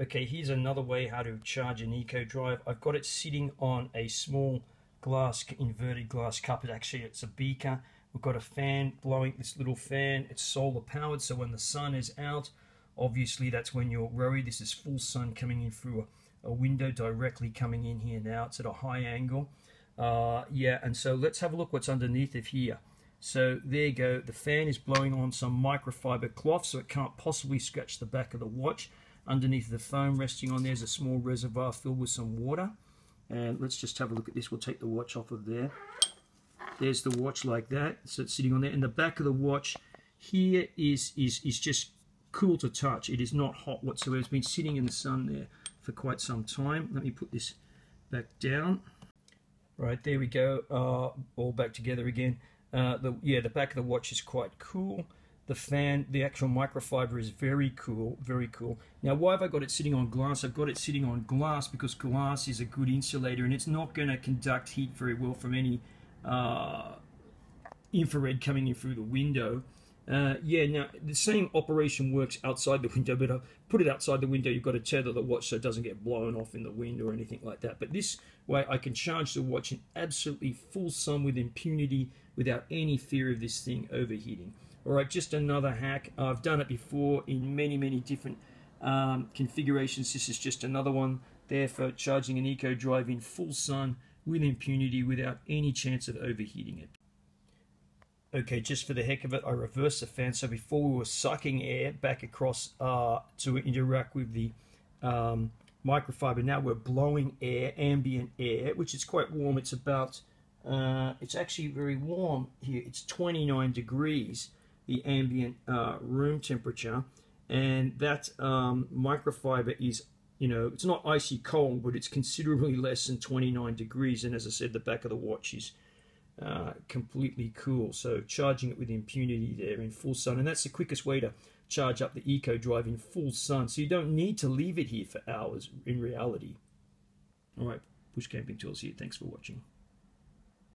Okay, here's another way how to charge an Eco Drive. I've got it sitting on a small glass, inverted glass cup. It actually, it's a beaker. We've got a fan blowing this little fan. It's solar powered, so when the sun is out, obviously that's when you're worried. This is full sun coming in through a, a window directly coming in here now. It's at a high angle. Uh, yeah, and so let's have a look what's underneath of here. So there you go. The fan is blowing on some microfiber cloth, so it can't possibly scratch the back of the watch. Underneath the foam resting on there is a small reservoir filled with some water. And let's just have a look at this. We'll take the watch off of there. There's the watch like that. So it's sitting on there. And the back of the watch here is, is, is just cool to touch. It is not hot whatsoever. It's been sitting in the sun there for quite some time. Let me put this back down. Right, there we go. Uh, all back together again. Uh, the, yeah, the back of the watch is quite cool. The fan, the actual microfiber is very cool, very cool. Now, why have I got it sitting on glass? I've got it sitting on glass because glass is a good insulator and it's not going to conduct heat very well from any uh, infrared coming in through the window. Uh, yeah, now the same operation works outside the window, but I put it outside the window. You've got to tether the watch so it doesn't get blown off in the wind or anything like that. But this way, I can charge the watch in absolutely full sun with impunity without any fear of this thing overheating. All right, just another hack. I've done it before in many, many different um, configurations. This is just another one there for charging an Eco Drive in full sun with impunity without any chance of overheating it. Okay, just for the heck of it, I reversed the fan. So before we were sucking air back across uh, to interact with the um, microfiber, now we're blowing air, ambient air, which is quite warm. It's about, uh, it's actually very warm here. It's 29 degrees the ambient uh, room temperature. And that um, microfiber is, you know, it's not icy cold, but it's considerably less than 29 degrees. And as I said, the back of the watch is uh, completely cool. So charging it with impunity there in full sun. And that's the quickest way to charge up the Eco Drive in full sun. So you don't need to leave it here for hours in reality. All right, Bush Camping Tools here. Thanks for watching.